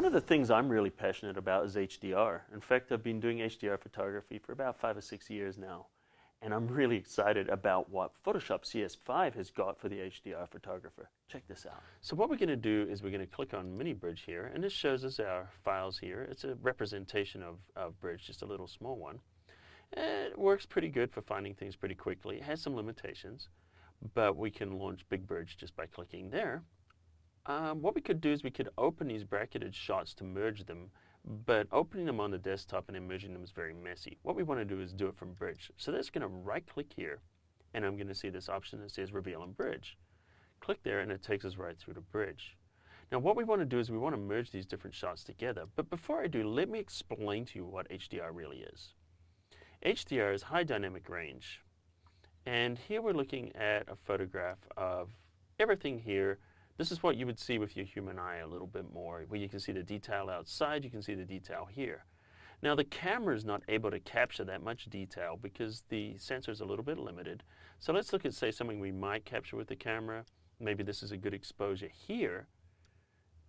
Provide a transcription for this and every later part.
One of the things I'm really passionate about is HDR. In fact, I've been doing HDR photography for about five or six years now. And I'm really excited about what Photoshop CS5 has got for the HDR photographer. Check this out. So what we're going to do is we're going to click on Mini Bridge here, and this shows us our files here. It's a representation of, of Bridge, just a little small one. It works pretty good for finding things pretty quickly. It has some limitations, but we can launch Big Bridge just by clicking there. Um, what we could do is we could open these bracketed shots to merge them, but opening them on the desktop and then merging them is very messy. What we want to do is do it from Bridge. So that's going to right click here, and I'm going to see this option that says Reveal in Bridge. Click there and it takes us right through to Bridge. Now what we want to do is we want to merge these different shots together, but before I do, let me explain to you what HDR really is. HDR is high dynamic range, and here we're looking at a photograph of everything here this is what you would see with your human eye a little bit more, where you can see the detail outside, you can see the detail here. Now the camera is not able to capture that much detail because the sensor is a little bit limited. So let's look at, say, something we might capture with the camera. Maybe this is a good exposure here.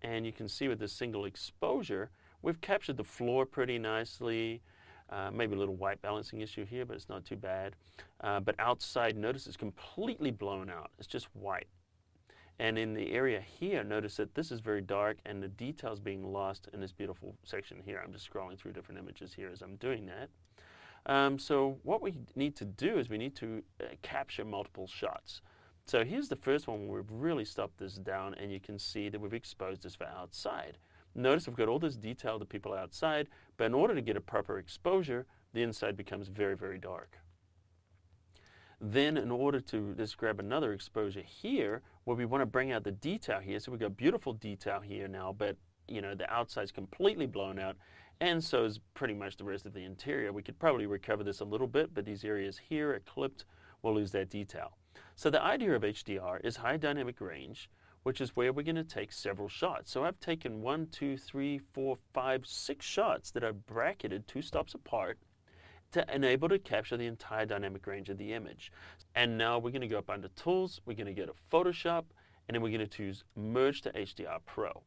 And you can see with this single exposure, we've captured the floor pretty nicely. Uh, maybe a little white balancing issue here, but it's not too bad. Uh, but outside, notice it's completely blown out. It's just white. And in the area here, notice that this is very dark and the details being lost in this beautiful section here. I'm just scrolling through different images here as I'm doing that. Um, so what we need to do is we need to uh, capture multiple shots. So here's the first one where we've really stopped this down and you can see that we've exposed this for outside. Notice we've got all this detail the people outside, but in order to get a proper exposure, the inside becomes very, very dark. Then in order to just grab another exposure here, where we want to bring out the detail here, so we've got beautiful detail here now, but you know, the outside's completely blown out, and so is pretty much the rest of the interior. We could probably recover this a little bit, but these areas here are clipped, we'll lose that detail. So the idea of HDR is high dynamic range, which is where we're going to take several shots. So I've taken one, two, three, four, five, six shots that are bracketed two stops apart, to enable to capture the entire dynamic range of the image. And now we're going to go up under Tools, we're going to go to Photoshop, and then we're going to choose Merge to HDR Pro.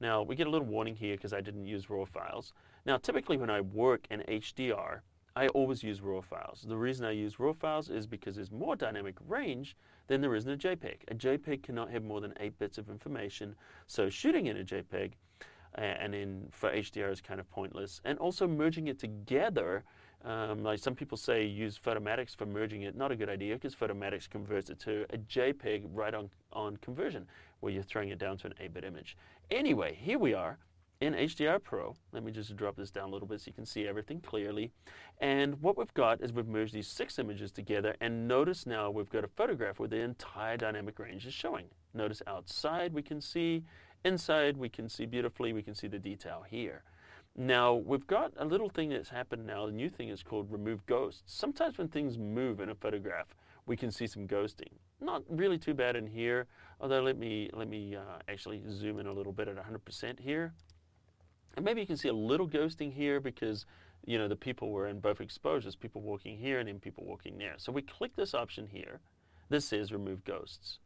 Now we get a little warning here because I didn't use RAW files. Now typically when I work in HDR, I always use RAW files. The reason I use RAW files is because there's more dynamic range than there is in a JPEG. A JPEG cannot have more than 8 bits of information, so shooting in a JPEG and in for HDR is kind of pointless. And also merging it together um, like some people say use Photomatix for merging it. Not a good idea because Photomatix converts it to a JPEG right on, on conversion where you're throwing it down to an 8-bit image. Anyway, here we are in HDR Pro. Let me just drop this down a little bit so you can see everything clearly. And what we've got is we've merged these six images together and notice now we've got a photograph where the entire dynamic range is showing. Notice outside we can see, inside we can see beautifully, we can see the detail here. Now, we've got a little thing that's happened now. The new thing is called remove ghosts. Sometimes when things move in a photograph, we can see some ghosting. Not really too bad in here, although let me, let me uh, actually zoom in a little bit at 100% here. And maybe you can see a little ghosting here because you know the people were in both exposures, people walking here and then people walking there. So we click this option here. This says remove ghosts.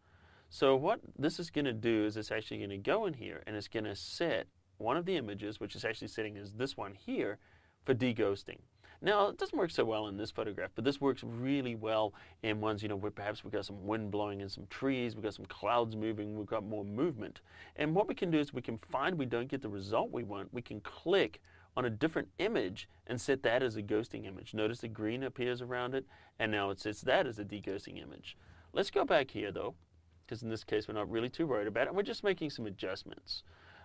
So what this is going to do is it's actually going to go in here and it's going to set one of the images, which is actually sitting as this one here, for deghosting. Now, it doesn't work so well in this photograph, but this works really well in ones, you know, where perhaps we've got some wind blowing in some trees, we've got some clouds moving, we've got more movement. And what we can do is we can find we don't get the result we want, we can click on a different image and set that as a ghosting image. Notice the green appears around it, and now it sets that as a deghosting image. Let's go back here though, because in this case we're not really too worried about it. We're just making some adjustments.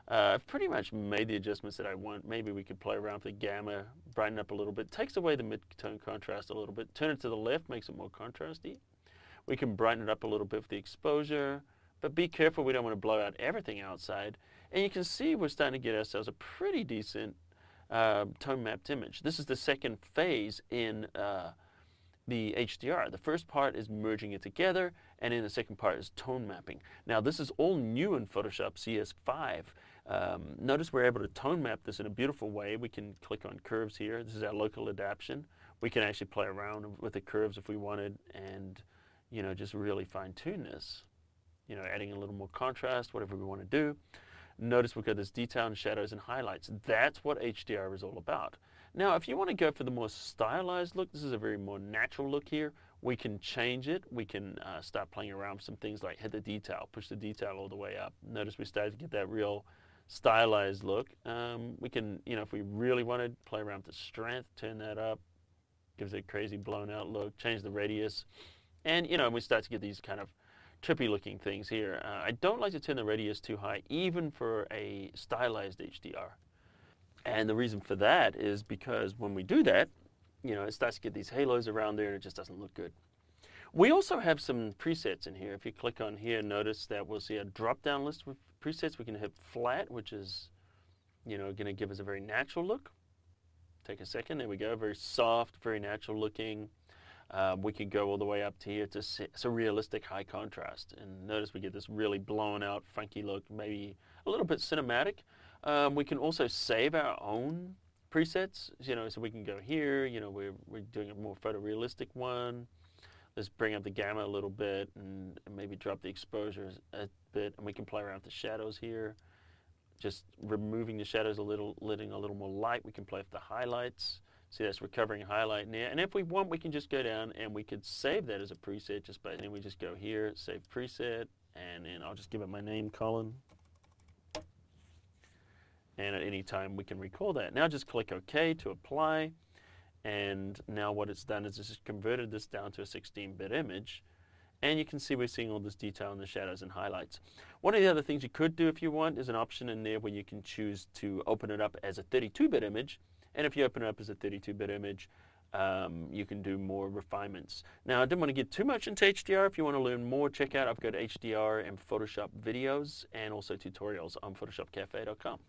Uh, I've pretty much made the adjustments that I want. Maybe we could play around with the gamma, brighten up a little bit. Takes away the mid-tone contrast a little bit. Turn it to the left, makes it more contrasty. We can brighten it up a little bit with the exposure, but be careful we don't want to blow out everything outside. And you can see we're starting to get ourselves a pretty decent uh, tone mapped image. This is the second phase in uh, the HDR. The first part is merging it together, and then the second part is tone mapping. Now this is all new in Photoshop CS5. Um, notice we're able to tone map this in a beautiful way. We can click on curves here. This is our local adaptation. We can actually play around with the curves if we wanted and you know just really fine tune this. You know, adding a little more contrast, whatever we want to do. Notice we've got this detail and shadows and highlights. That's what HDR is all about. Now, if you want to go for the more stylized look, this is a very more natural look here. We can change it. We can uh, start playing around with some things like hit the detail, push the detail all the way up. Notice we started to get that real stylized look. Um, we can, you know, if we really wanted, play around with the strength, turn that up, gives it a crazy blown out look, change the radius. And, you know, we start to get these kind of trippy looking things here. Uh, I don't like to turn the radius too high, even for a stylized HDR. And the reason for that is because when we do that, you know, it starts to get these halos around there and it just doesn't look good. We also have some presets in here. If you click on here, notice that we'll see a drop-down list with presets. We can hit flat, which is, you know, going to give us a very natural look. Take a second. There we go. Very soft, very natural looking. Um, we can go all the way up to here to it's a realistic high contrast. And notice we get this really blown out, funky look, maybe a little bit cinematic. Um, we can also save our own presets, you know, so we can go here, you know, we're, we're doing a more photorealistic one. Let's bring up the gamma a little bit and, maybe drop the exposure a bit, and we can play around with the shadows here. Just removing the shadows a little, letting a little more light. We can play with the highlights. See, that's recovering highlight now. And if we want, we can just go down and we could save that as a preset just by, and we just go here, save preset, and then I'll just give it my name, Colin and at any time we can recall that. Now just click OK to apply and now what it's done is it's converted this down to a 16-bit image and you can see we're seeing all this detail in the shadows and highlights. One of the other things you could do if you want is an option in there where you can choose to open it up as a 32-bit image and if you open it up as a 32-bit image um, you can do more refinements. Now I didn't want to get too much into HDR. If you want to learn more, check out I've got HDR and Photoshop videos and also tutorials on photoshopcafe.com.